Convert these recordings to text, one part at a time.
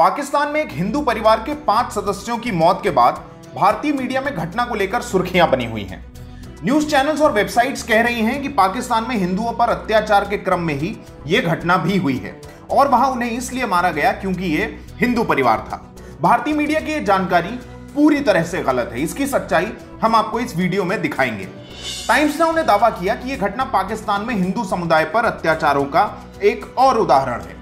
पाकिस्तान में एक हिंदू परिवार के पाँच सदस्यों की मौत के बाद भारतीय मीडिया में घटना को लेकर सुर्खियाँ बनी हुई हैं। न्यूज़ चैनल्स और वेबसाइट्स कह रही हैं कि पाकिस्तान में हिंदुओं पर अत्याचार के क्रम में ही यह घटना भी हुई है। और वहाँ उन्हें इसलिए मारा गया क्योंकि ये हिंदू परिवार था। भारतीय मीडिया की यह जानकारी पूरी तरह से गलत है। इसकी सच्चाई हम आपको इस वीडियो में दिखाएँगे। टाइम्स नाउ ने दावा किया कि यह घटना पाकिस्तान में हिंदू समुदाय पर अत्याचारों का एक और उदाहरण है।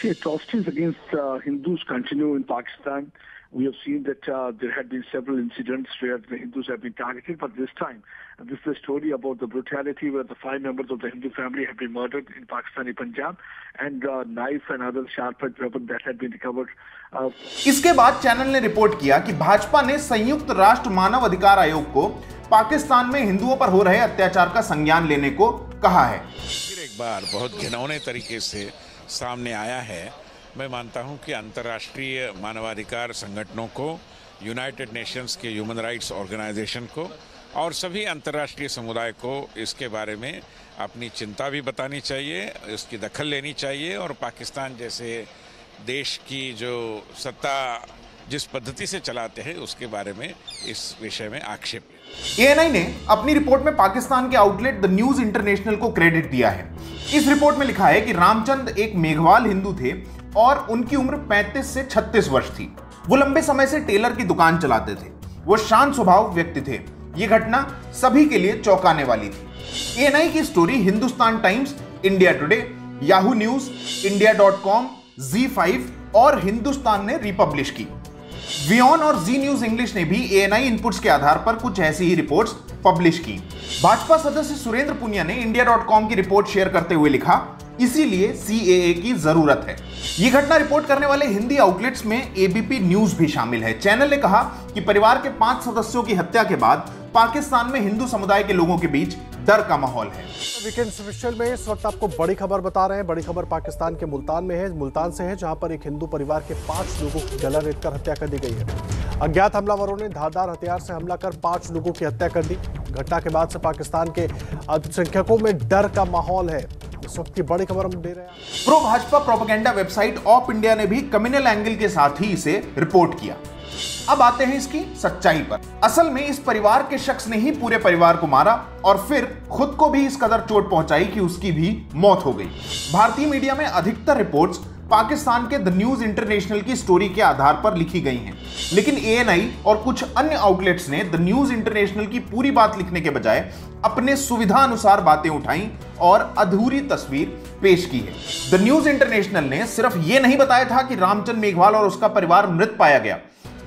See, atrocities against uh, Hindus continue in Pakistan. We have seen that uh, there had been several incidents where the Hindus have been targeted, but this time, this is a story about the brutality where the five members of the Hindu family have been murdered in Pakistani Punjab, and uh, knife and other sharp-edged weapon that had been recovered. Uh, इसके बाद channel ने report किया कि भाजपा ने संयुक्त राष्ट्र मानव अधिकार आयोग को पाकिस्तान में हिंदुओं पर हो रहे अत्याचार का संज्ञान लेने को कहा है फिर एक बार बहुत घिनौने तरीके से सामने आया है। मैं मानता हूँ कि अंतर्राष्ट्रीय मानवाधिकार संगठनों को यूनाइटेड नेशंस के ह्यूमन राइट्स ऑर्गेनाइजेशन को और सभी अंतर्राष्ट्रीय समुदाय को इसके बारे में अपनी चिंता भी बतानी चाहिए, इसकी दखल लेनी चाहिए और पाकिस्तान जैसे देश की जो सत्ता जिस पद्धति से चलाते हैं, उसके बारे में, इस विषय में आक्षेप एएनआई ने अपनी रिपोर्ट में पाकिस्तान के आउटलेट द न्यूज़ इंटरनेशनल को क्रेडिट दिया है। इस रिपोर्ट में लिखा है कि रामचंद एक मेघवाल हिंदू थे और उनकी उम्र 35 से 36 वर्ष थी। वो लंबे समय से टेलर की दुकान चलाते थे। वो शांत स्वभाव व्यक्ति थे। ये घटना सभी के लिए चौंकाने वाली थी। एएनआई की story Hindustan times, India today, Yahoo news, India dot com, Zee five और हिंदुस्तान ने रिपब्लिश की। वियन और जी न्यूज़ इंग्लिश ने भी एएनआई इनपुट्स के आधार पर कुछ ऐसी ही रिपोर्ट्स पब्लिश की। भाजपा सदस्य सुरेंद्र पुनिया ने इंडिया डॉट कॉम की रिपोर्ट शेयर करते हुए लिखा, इसीलिए सीएए की ज़रूरत है। ये घटना रिपोर्ट करने वाले हिंदी आउटलेट्स में एबीपी न्यूज़ भी शामिल है। चैनल ने कहा कि परिवार के पाँच सदस्यों की हत्या के बाद पाकिस्तान में हिंदू समुदाय के लोगों के बीच डर का माहौल है। वीकेंड स्पेशल में इस वक्त आपको बड़ी खबर बता रहे हैं। बड़ी खबर पाकिस्तान के मुल्तान में है। मुल्तान से है जहाँ पर एक हिंदू परिवार के पाँच लोगों की गला रेत कर हत्या कर दी गई है। अज्ञात हमलावरों ने धारदार हथियार से हमला कर पाँच लोगों की हत्या कर दी। घटना के बाद से पाकिस्तान के अल्पसंख्यकों में डर का माहौल है। इस वक्त की बड़ी खबर हम दे रहे हैं। Pro Bhajpa propaganda website of India ने भी कम्युनल एंगल के साथ ही इसे रिपोर्ट किया। अब आते हैं इसकी सच्चाई पर। असल में इस परिवार के शख्स ने ही पूरे परिवार को मारा और फिर खुद को भी इस कदर चोट पहुंचाई कि उसकी भी मौत हो गई। भारतीय मीडिया में अधिकतर रिपोर्ट्स पाकिस्तान के द न्यूज़ इंटरनेशनल की स्टोरी के आधार पर लिखी गई हैं। लेकिन एएनआई और कुछ अन्य आउटलेट्स ने द न्यूज़ इंटरनेशनल की पूरी बात लिखने के बजाय अपने सुविधा अनुसार बातें उठाई और अधूरी तस्वीर पेश की है। द न्यूज़ इंटरनेशनल ने सिर्फ़ ये नहीं बताया था कि रामचंद मेघवाल और उसका परिवार मृत पाया गया।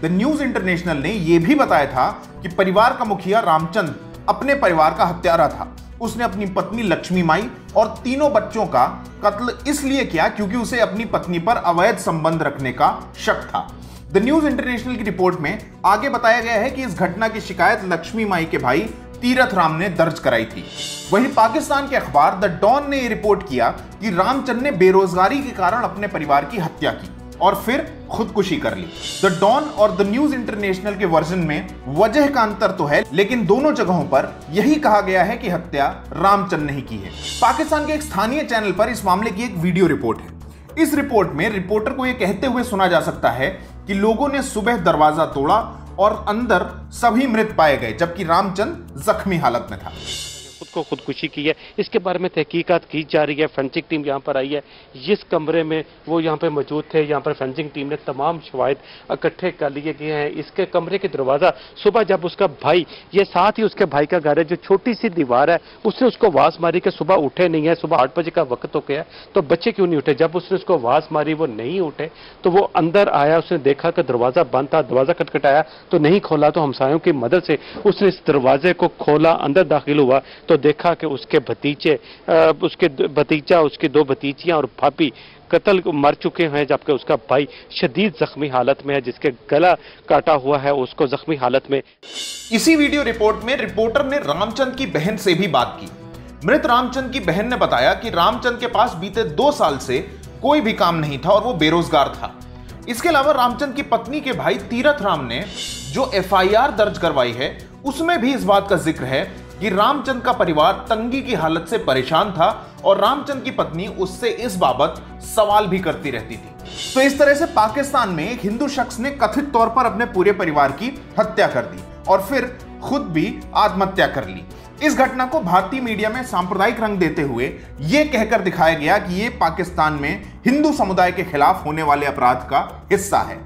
द न्यूज़ इंटरनेशनल ने यह भी बताया था कि परिवार का मुखिया रामचंद अपने परिवार का हत्यारा था। उसने अपनी पत्नी लक्ष्मी माई और तीनों बच्चों का कत्ल इसलिए किया क्योंकि उसे अपनी पत्नी पर अवैध संबंध रखने का शक था। द न्यूज़ इंटरनेशनल की रिपोर्ट में आगे बताया गया है कि इस घटना की शिकायत लक्ष्मी माई के भाई तीरथ राम ने दर्ज कराई थी। वहीं पाकिस्तान के अखबार द डॉन ने रिपोर्ट किया कि रामचंद ने बेरोजगारी के कारण अपने परिवार की हत्या की। और फिर खुदकुशी कर ली। द डॉन और द न्यूज़ इंटरनेशनल के वर्जन में वजह का अंतर तो है, लेकिन दोनों जगहों पर यही कहा गया है कि हत्या रामचंद ने ही की है। पाकिस्तान के एक स्थानीय चैनल पर इस मामले की एक वीडियो रिपोर्ट है। इस रिपोर्ट में रिपोर्टर को यह कहते हुए सुना जा सकता है कि लोगों ने सुबह दरवाज़ा तोड़ा और अंदर सभी मृत पाए गए, जबकि रामचंद जख्मी हालत में था। खुद को खुदकुशी की है। इसके बारे में तहकीकात की जा रही है। फेंसिंग टीम यहाँ पर आई है। जिस कमरे में वो यहाँ पर मौजूद थे, यहाँ पर फेंसिंग टीम ने तमाम शवायद इकट्ठे कर लिए गए हैं। इसके कमरे के दरवाज़ा, सुबह जब उसका भाई, ये साथ ही उसके भाई का घर है, जो छोटी सी दीवार है, उसने उसको आवाज़ मारी कि सुबह उठे नहीं है, सुबह आठ बजे का वक्त हो गया तो बच्चे क्यों नहीं उठे? जब उसने उसको आवाज़ मारी, वो नहीं उठे तो वो अंदर आया, उसने देखा कि दरवाज़ा बंद था, दरवाज़ा खटखटाया तो नहीं खोला तो हमसायों की मदद से उसने इस दरवाजे को खोला, अंदर दाखिल हुआ तो देखा कि उसके भतीजे उसके भतीजा, उसकी दो भतीजियाँ और भाभी कत्ल मर चुके हैं, जबकि उसका भाई शदीद जख्मी हालत में है, जिसके गला काटा हुआ है, उसको जख्मी हालत में। इसी वीडियो रिपोर्ट में रिपोर्टर ने रामचंद की बहन से भी बात की। मृत रामचंद की बहन ने बताया कि रामचंद के पास बीते दो साल से कोई भी काम नहीं था और वो बेरोजगार था। इसके अलावा रामचंद की पत्नी के भाई तीरथ राम ने जो एफआईआर दर्ज करवाई है, उसमें भी इस बात का ज़िक्र है कि रामचंद का परिवार तंगी की हालत से परेशान था और रामचंद की पत्नी उससे इस बाबत सवाल भी करती रहती थी। तो इस तरह से पाकिस्तान में एक हिंदू शख्स ने कथित तौर पर अपने पूरे परिवार की हत्या कर दी और फिर खुद भी आत्महत्या कर ली। इस घटना को भारतीय मीडिया में सांप्रदायिक रंग देते हुए यह कहकर दिखाया गया कि यह पाकिस्तान में हिंदू समुदाय के खिलाफ होने वाले अपराध का हिस्सा है।